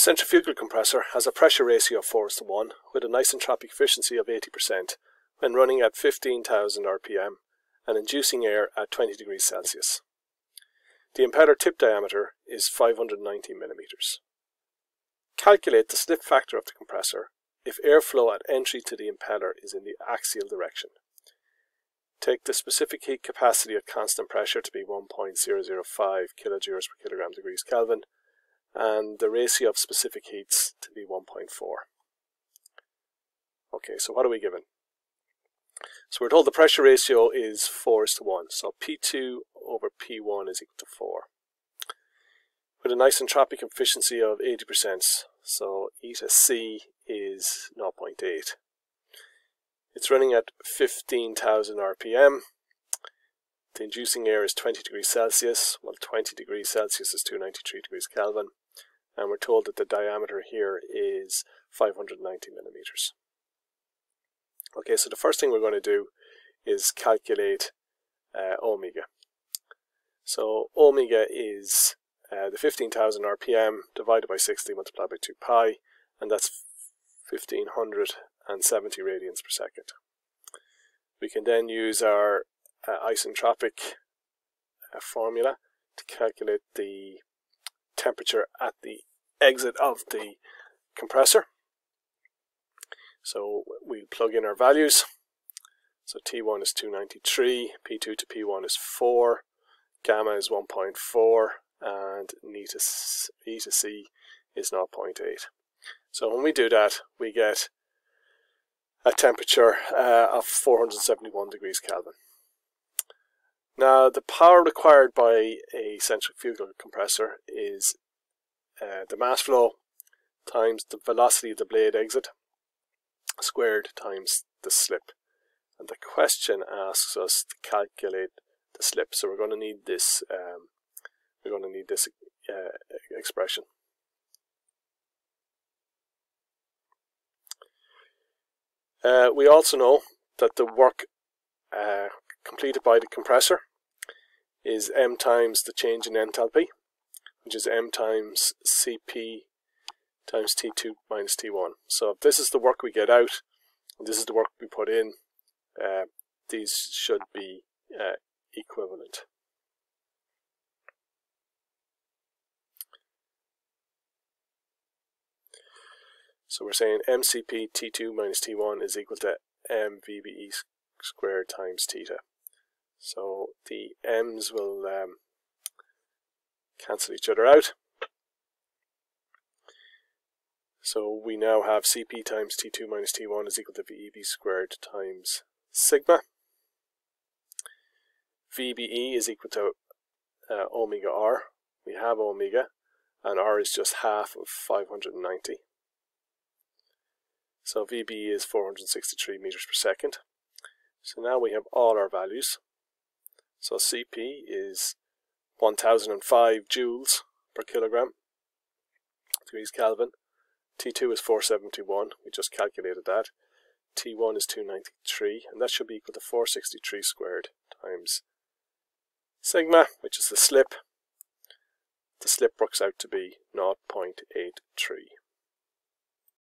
centrifugal compressor has a pressure ratio of 4 to 1 with an isentropic efficiency of 80% when running at 15,000 rpm and inducing air at 20 degrees Celsius. The impeller tip diameter is 590 millimeters. Calculate the slip factor of the compressor if airflow at entry to the impeller is in the axial direction. Take the specific heat capacity at constant pressure to be 1.005 kilojoules per kilogram degrees Kelvin and the ratio of specific heats to be 1.4. Okay, so what are we given? So we're told the pressure ratio is 4 is to 1, so P2 over P1 is equal to 4. With an isentropic efficiency of 80%, so eta C is 0.8. It's running at 15,000 RPM. The inducing air is 20 degrees Celsius. Well, 20 degrees Celsius is 293 degrees Kelvin. And we're told that the diameter here is 590 millimeters. Okay, so the first thing we're going to do is calculate uh, omega. So omega is uh, the 15,000 RPM divided by 60 multiplied by 2 pi, and that's 1570 radians per second. We can then use our uh, isentropic uh, formula to calculate the temperature at the exit of the compressor. So we plug in our values. So T1 is 293, P2 to P1 is 4, gamma is 1.4, and E to, e to C is 0.8. So when we do that, we get a temperature uh, of 471 degrees Kelvin. Now, the power required by a centrifugal compressor is uh, the mass flow times the velocity of the blade exit squared times the slip. And the question asks us to calculate the slip. So we're going to need this. Um, we're going to need this uh, expression. Uh, we also know that the work uh, completed by the compressor is m times the change in enthalpy, which is m times Cp times T2 minus T1. So if this is the work we get out, and this is the work we put in, uh, these should be uh, equivalent. So we're saying mcp T2 minus T1 is equal to mvbe squared times theta. So the m's will um, cancel each other out. So we now have Cp times T2 minus T1 is equal to VEB squared times sigma. VBE is equal to uh, omega R. We have omega, and R is just half of 590. So VB is 463 meters per second. So now we have all our values. So CP is 1005 joules per kilogram degrees Kelvin. T2 is 471, we just calculated that. T1 is 293, and that should be equal to 463 squared times sigma, which is the slip. The slip works out to be 0.83.